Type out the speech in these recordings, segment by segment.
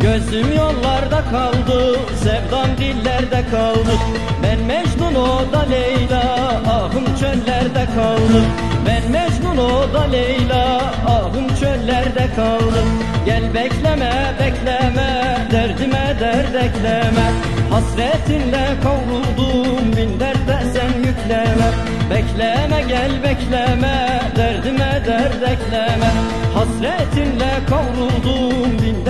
Gözüm yollarda kaldı, sevdam dillerde kaldı. Ben Mecnun o da Leyla, ahım çöllerde kaldı. Ben Mecnun o da Leyla, ahım çöllerde kaldı. Gel bekleme bekleme Derdime dert ekleme. Hasretinle kavruldum Bin dertte sen yükleme. Bekleme gel bekleme Derdime dert ekleme. Hasretinle kavruldum Bin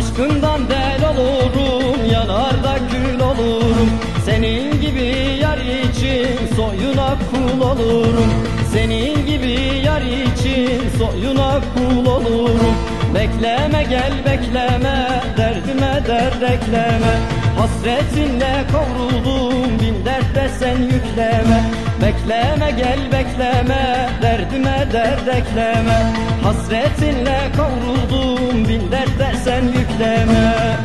Aşkından del olurum, yanarda kül olurum. Senin gibi yar için soyuna kul olurum. Senin gibi yar için soyuna kul olurum. Bekleme gel bekleme, derdime dert ekleme. Hasretinle kavruldum, bin dertte sen yükleme. Bekleme gel bekleme, derdime dert ekleme. Hasretinle kavruldum, sen yükleme.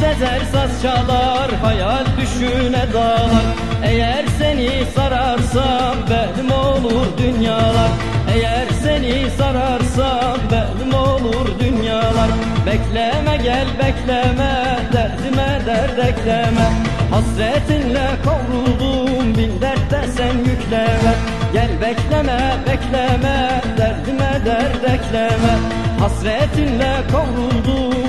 Sezer çalar Hayal düşüne dağlar. Eğer seni sararsam Benim olur dünyalar. Eğer seni sararsam Benim olur dünyalar. Bekleme gel bekleme Derdime dert ekleme. Hasretinle kavruldum Bin dertte sen yükleme. Gel bekleme bekleme Derdime dert ekleme. Hasretinle kavruldum